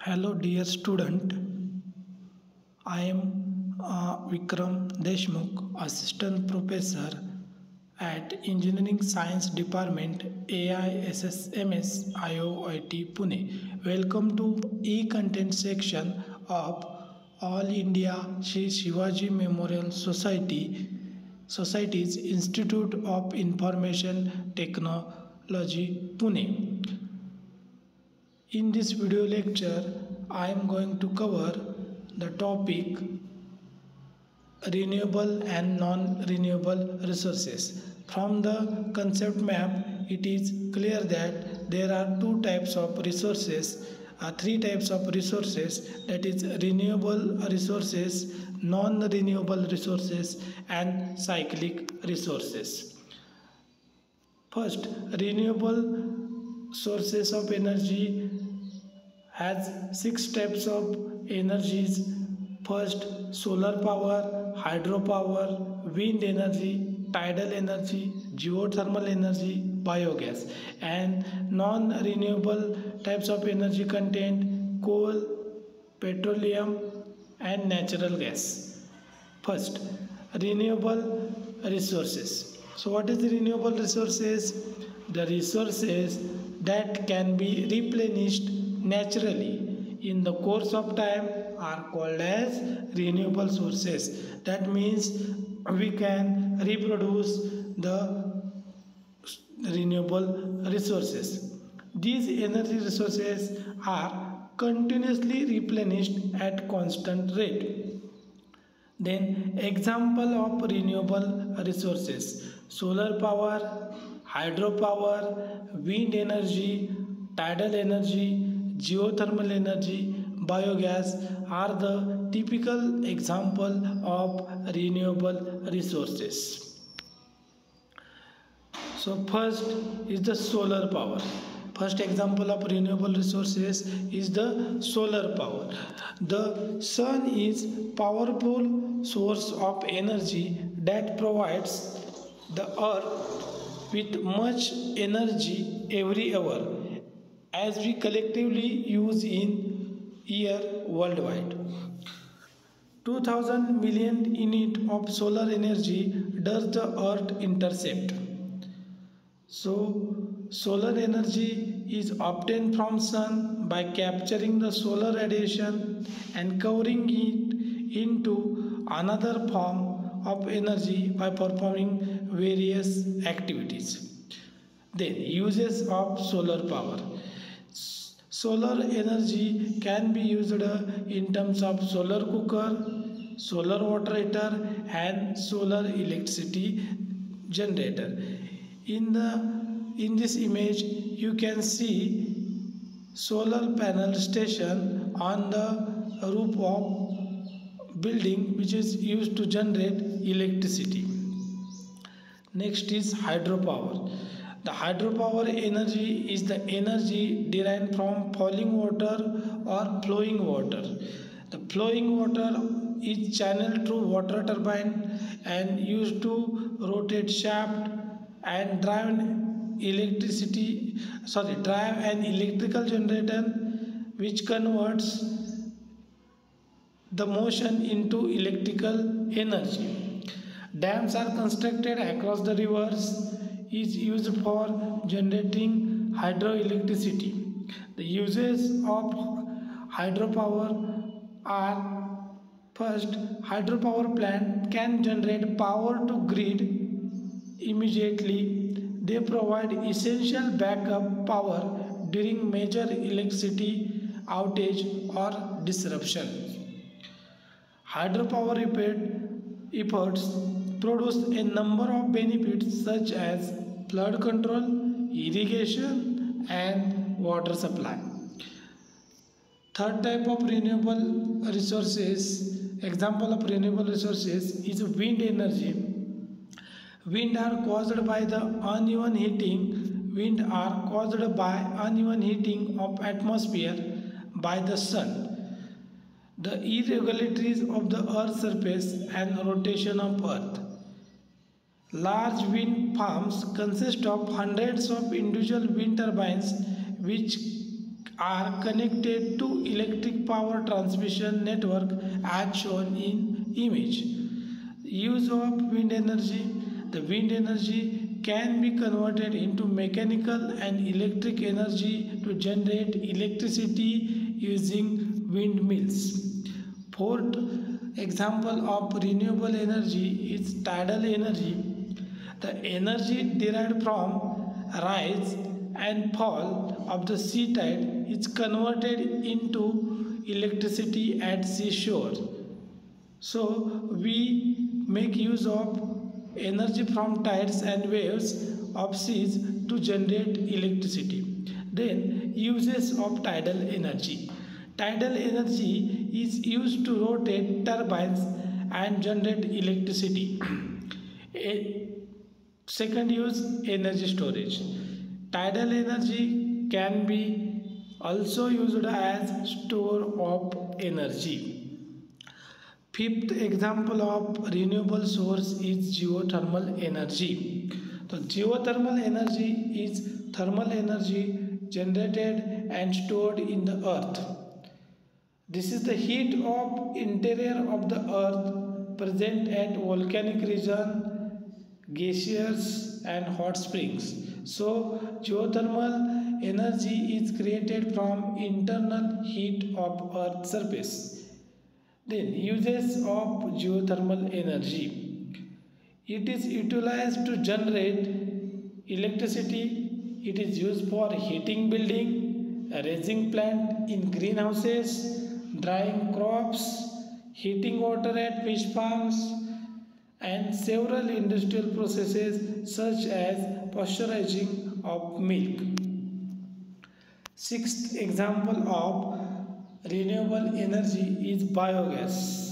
Hello, dear student. I am uh, Vikram Deshmukh, Assistant Professor at Engineering Science Department, AISSMS IOIT Pune. Welcome to e-content section of All India Shivaji Memorial Society Society's Institute of Information Technology Pune. In this video lecture, I am going to cover the topic renewable and non-renewable resources. From the concept map, it is clear that there are two types of resources, uh, three types of resources that is renewable resources, non-renewable resources and cyclic resources. First, renewable sources of energy has six types of energies. First solar power hydropower wind energy tidal energy geothermal energy biogas and non renewable types of energy contain coal petroleum and natural gas. First renewable resources. So what is the renewable resources? The resources that can be replenished naturally. In the course of time are called as renewable sources. That means we can reproduce the renewable resources. These energy resources are continuously replenished at constant rate. Then example of renewable resources. Solar power hydropower wind energy tidal energy geothermal energy, biogas are the typical example of renewable resources. So first is the solar power. First example of renewable resources is the solar power. The sun is powerful source of energy that provides the earth with much energy every hour as we collectively use in year worldwide. 2000 million unit of solar energy does the earth intercept. So solar energy is obtained from sun by capturing the solar radiation and covering it into another form of energy by performing various activities. Then uses of solar power Solar energy can be used in terms of solar cooker, solar water heater and solar electricity generator. In the in this image you can see solar panel station on the roof of building which is used to generate electricity. Next is hydropower the hydropower energy is the energy derived from falling water or flowing water. The flowing water is channeled through water turbine and used to rotate shaft and drive electricity sorry drive an electrical generator which converts the motion into electrical energy. Dams are constructed across the rivers is used for generating hydroelectricity. The uses of hydropower are first hydropower plant can generate power to grid immediately. They provide essential backup power during major electricity outage or disruption. Hydropower efforts produce a number of benefits such as flood control, irrigation and water supply. Third type of renewable resources, example of renewable resources is wind energy. Wind are caused by the uneven heating, wind are caused by uneven heating of atmosphere by the sun the irregularities of the earth's surface and rotation of earth Large wind farms consist of hundreds of individual wind turbines which are connected to electric power transmission network as shown in image. Use of wind energy. The wind energy can be converted into mechanical and electric energy to generate electricity using windmills. Fourth example of renewable energy is tidal energy. The energy derived from rise and fall of the sea tide is converted into electricity at seashore. So we make use of energy from tides and waves of seas to generate electricity. Then uses of tidal energy. Tidal energy is used to rotate turbines and generate electricity. Second use energy storage. Tidal energy can be also used as store of energy. Fifth example of renewable source is geothermal energy. The geothermal energy is thermal energy generated and stored in the earth. This is the heat of interior of the earth present at volcanic region, glaciers and hot springs. So geothermal energy is created from internal heat of earth surface. Then uses of geothermal energy. It is utilized to generate electricity. It is used for heating building, raising plant in greenhouses, drying crops, heating water at fish farms, and several industrial processes such as pasteurizing of milk. Sixth example of renewable energy is biogas.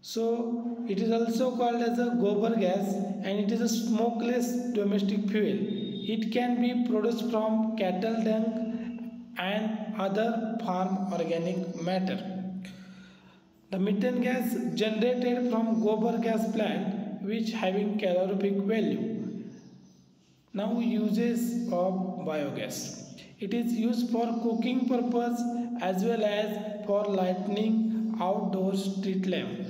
So it is also called as a gobar gas and it is a smokeless domestic fuel. It can be produced from cattle dung and other farm organic matter. The methane gas generated from gobar gas plant which having calorific value. Now uses of biogas. It is used for cooking purpose as well as for lighting outdoor street lamp.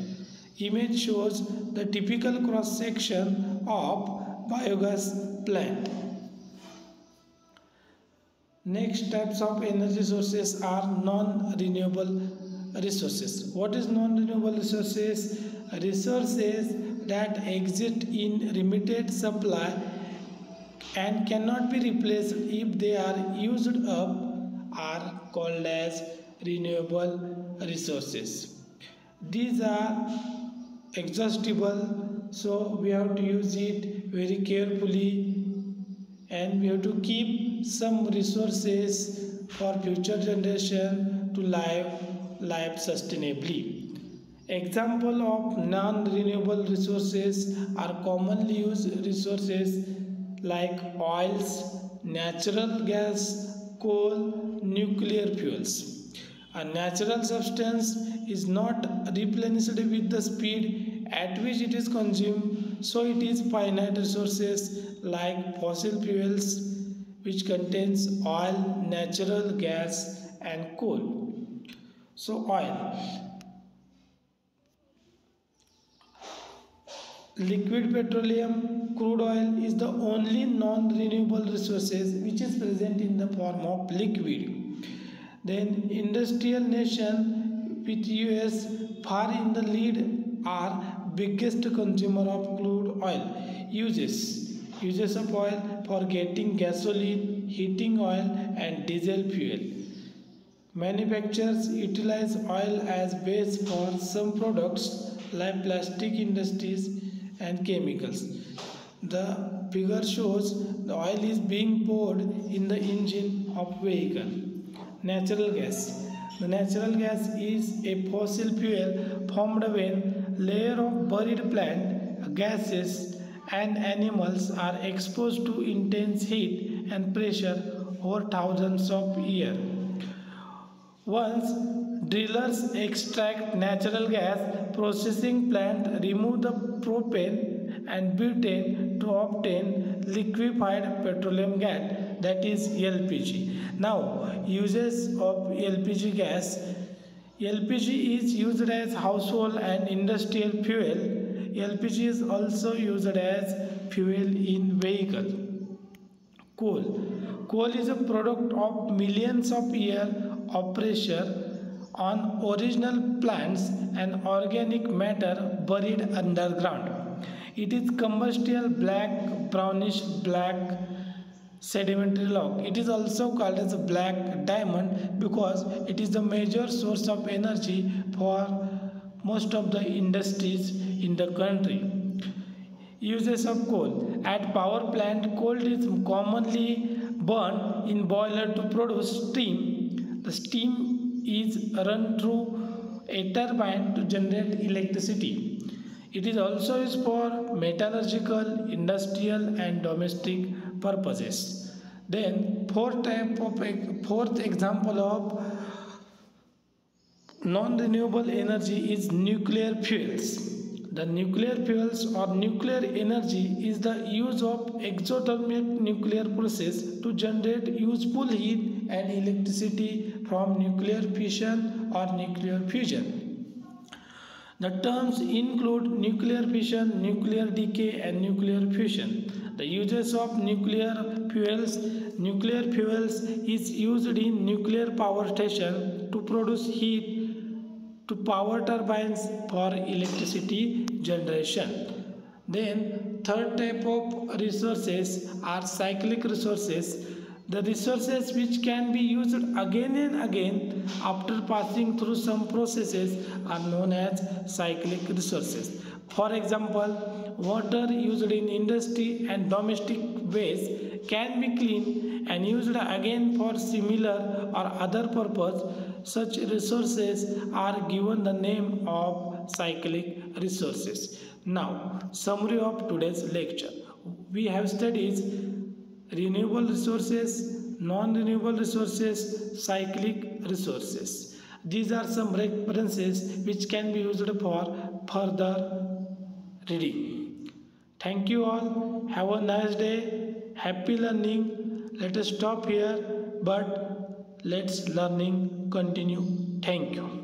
Image shows the typical cross section of biogas plant. Next types of energy sources are non-renewable resources. What is non-renewable resources? Resources that exist in limited supply and cannot be replaced if they are used up are called as renewable resources. These are exhaustible so we have to use it very carefully and we have to keep some resources for future generation to live life sustainably. Example of non-renewable resources are commonly used resources like oils, natural gas, coal, nuclear fuels. A natural substance is not replenished with the speed at which it is consumed, so it is finite resources like fossil fuels which contains oil, natural gas and coal. So oil. Liquid petroleum crude oil is the only non-renewable resources which is present in the form of liquid. Then industrial nation with us far in the lead are biggest consumer of crude oil. Uses. Uses of oil for getting gasoline heating oil and diesel fuel manufacturers utilize oil as base for some products like plastic industries and chemicals. The figure shows the oil is being poured in the engine of vehicle. Natural gas. The natural gas is a fossil fuel formed when layer of buried plant gases and animals are exposed to intense heat and pressure over thousands of years. Once drillers extract natural gas, processing plant remove the propane and butane to obtain liquefied petroleum gas that is LPG. Now uses of LPG gas. LPG is used as household and industrial fuel. LPG is also used as fuel in vehicle. Coal. Coal is a product of millions of years of pressure on original plants and organic matter buried underground. It is combustible black, brownish black sedimentary rock. It is also called as black diamond because it is the major source of energy for most of the industries in the country. Uses of coal. At power plant, coal is commonly burned in boiler to produce steam. The steam is run through a turbine to generate electricity. It is also used for metallurgical, industrial and domestic purposes. Then fourth type of fourth example of non-renewable energy is nuclear fuels. The nuclear fuels or nuclear energy is the use of exothermic nuclear process to generate useful heat and electricity from nuclear fission or nuclear fusion. The terms include nuclear fission, nuclear decay and nuclear fusion. The uses of nuclear fuels Nuclear fuels is used in nuclear power station to produce heat to power turbines for electricity generation. Then third type of resources are cyclic resources. The resources which can be used again and again after passing through some processes are known as cyclic resources. For example, water used in industry and domestic waste can be cleaned and used again for similar or other purpose such resources are given the name of cyclic resources. Now, summary of today's lecture. We have studied renewable resources, non-renewable resources, cyclic resources. These are some references which can be used for further reading. Thank you all. Have a nice day. Happy learning. Let us stop here but let's learning continue thank you